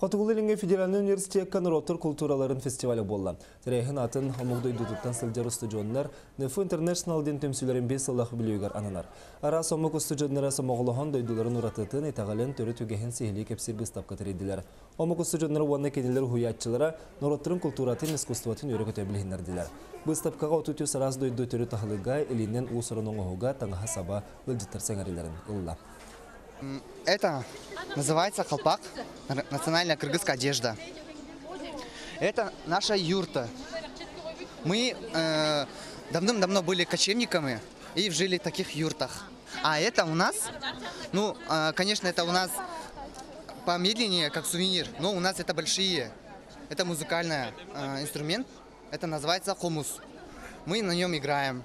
Хотугулы федеральный университет канароттор культураларын фестивалі болла. Тірейхін атын омугдой дудуттан сылжар студионнар Нефу International ден төмсілерін бес сыллах білуігер ананар. Ара сомук студионнара самоғылыған дойдуларын уратытын этағален төрі түгехін сехили кепсир быстапқа тірейділер. Омук студионнары уанна кенелер хуятчылара нороттырын культуратын искусстватын өрі көте білгендерділер. Быстапқаға отутю сарас дойду төрі тахылыға илинен усырын оңығуға таңаха саба ылжыттар сәңәрелерін ылла. Это называется колпак, р- национальная кыргызская одежда. Это наша юрта. Мы э, давным-давно были кочевниками и жили в таких юртах. А это у нас, ну, э, конечно, это у нас помедленнее, как сувенир, но у нас это большие. Это музыкальный э, инструмент, это называется хомус. Мы на нем играем.